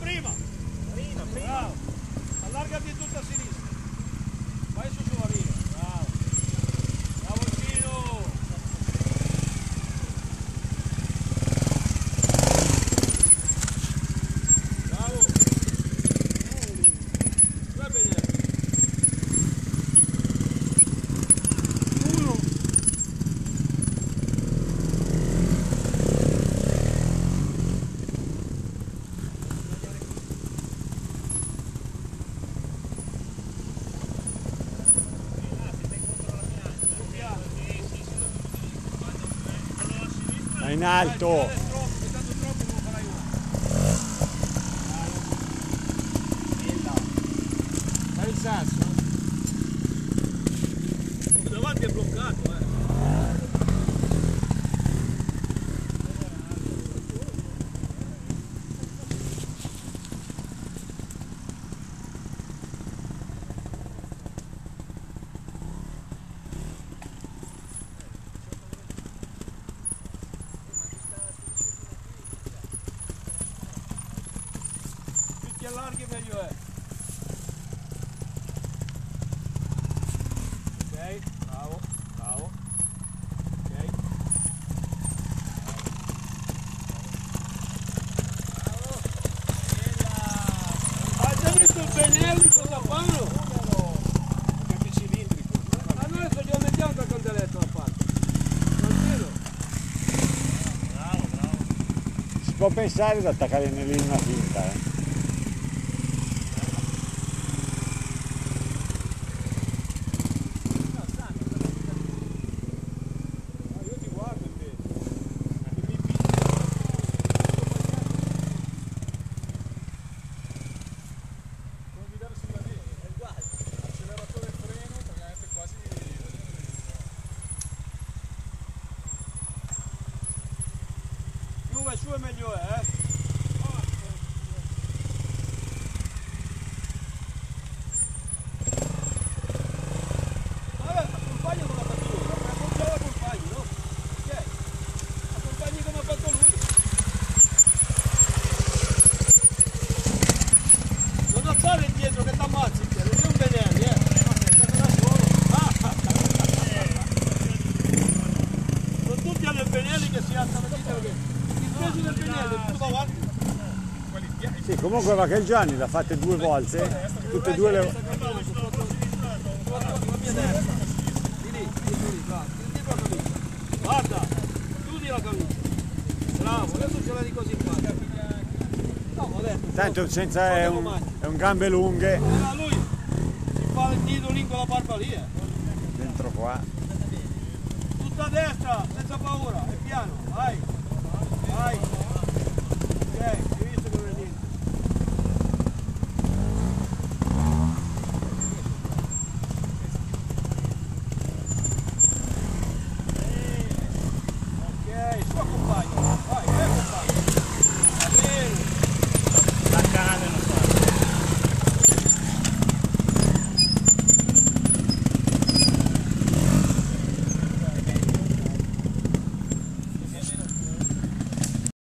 prima? Prima, prima. In alto. Fai il sasso. Davanti è bloccato, eh. Ti allarghi meglio è. Ok, bravo, bravo. Ok. Bravo. Hai già visto il pennello cosa fanno? Anche cilindrico. Noi adesso glielo mettiamo per candeletto a parte. Tranquillo. Bravo, bravo. Si può pensare ad attaccare una finta, eh. chuva melhor, é? Sì, comunque va che Gianni l'ha fatte due volte, tutte e due le... Guarda, chiudi la camicia. Bravo, adesso ce l'hai così qua. No, ho detto. Tanto senza è un, è un gambe lunghe Allora lui si fa il nido lì con la barba lì, eh. dentro qua. Tutta a destra, senza paura, e piano, vai. Vai.